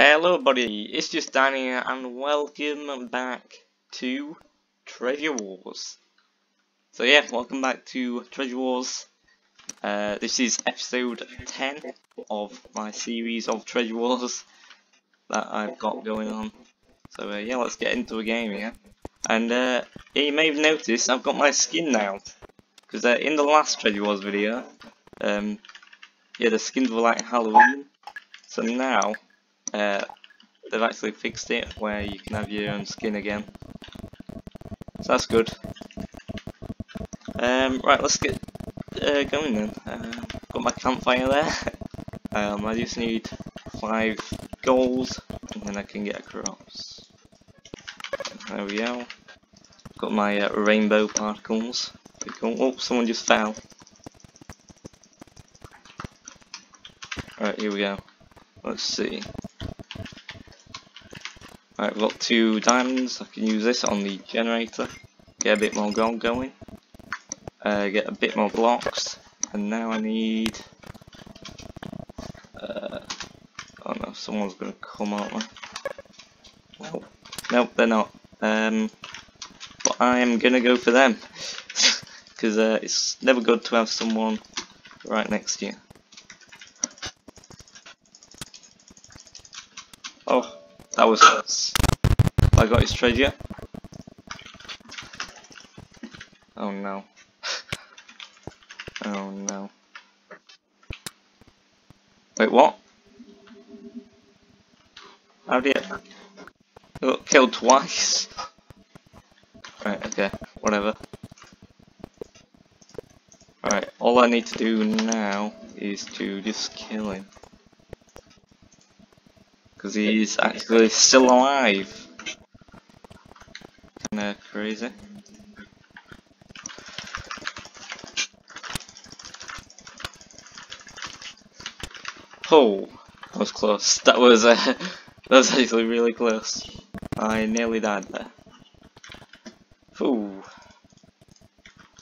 Hello everybody, it's just Danny and welcome back to Treasure Wars. So yeah, welcome back to Treasure Wars. Uh, this is episode 10 of my series of Treasure Wars that I've got going on. So uh, yeah, let's get into a game here. And uh, yeah, you may have noticed I've got my skin now. Because uh, in the last Treasure Wars video, um, yeah, the skins were like Halloween. So now, uh, they've actually fixed it where you can have your own skin again. So that's good. Um, right, let's get uh, going then. Uh, got my campfire there. um, I just need five gold and then I can get across. There we go. Got my uh, rainbow particles. Oh, someone just fell. Right, here we go. Let's see. Right, I've got two diamonds. I can use this on the generator. Get a bit more gold going. Uh, get a bit more blocks. And now I need... Uh, oh no, someone's going to come out there. Nope. Nope, they're not. Um, but I am going to go for them. Because uh, it's never good to have someone right next to you. Oh, that was us. I got his treasure. Oh no. oh no. Wait, what? How did got killed twice? Right, okay, whatever. Alright, all I need to do now is to just kill him. Because he's actually still alive. Kinda crazy. Oh, that was close. That was uh, that was actually really close. I nearly died there. Ooh.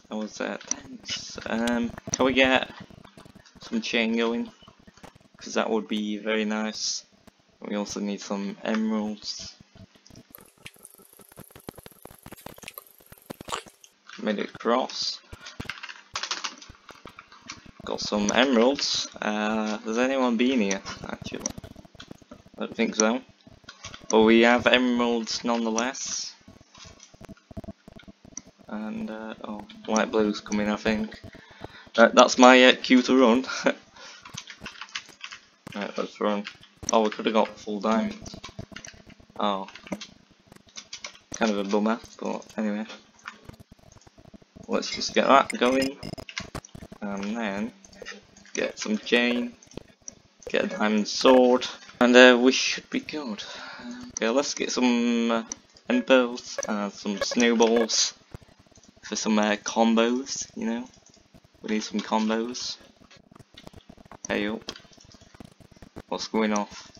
That was uh, tense. Um, can we get some chain going? Because that would be very nice. We also need some emeralds. Made it across. Got some emeralds. Uh, has anyone been here, actually? I don't think so. But we have emeralds nonetheless. And, uh, oh, light blue's coming, I think. Uh, that's my uh, cue to run. right, let's run. Oh, we could have got full diamonds. Oh. Kind of a bummer, but anyway. Let's just get that going. And then get some chain. Get a diamond sword. And uh, we should be good. Okay, let's get some uh, end pearls and some snowballs for some uh, combos, you know. We need some combos. Hey up. What's going off?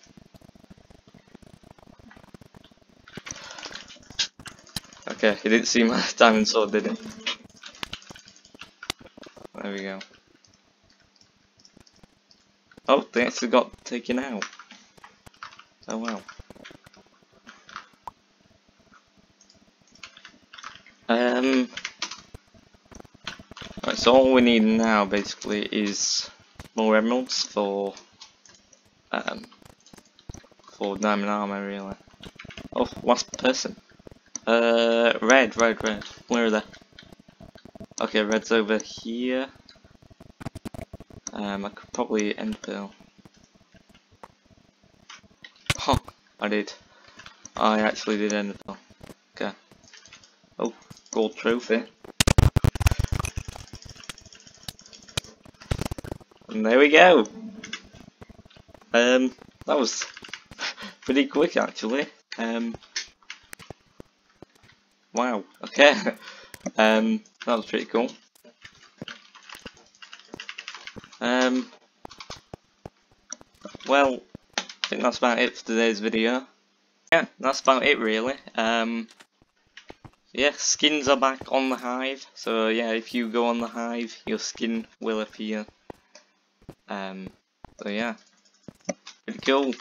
Okay, he didn't see my diamond sword, did he? There we go. Oh, they actually got taken out. Oh wow. Um. Right, so all we need now basically is more emeralds for um, for diamond armor really. Oh, last person. Uh, red, red, red. Where are they? Okay, red's over here. Um, I could probably end pearl. Oh, I did. I actually did end pearl. Okay. Oh, gold trophy. And there we go. Um, that was pretty quick actually. Um, wow. Okay. um, that was pretty cool. Um, well, I think that's about it for today's video. Yeah, that's about it really. Um, yeah, skins are back on the hive. So yeah, if you go on the hive, your skin will appear. Um, so yeah. Pretty cool.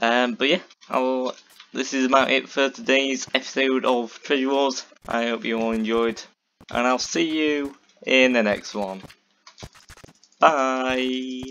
Um, but yeah, I'll, this is about it for today's episode of Treasure Wars. I hope you all enjoyed, and I'll see you in the next one. Bye!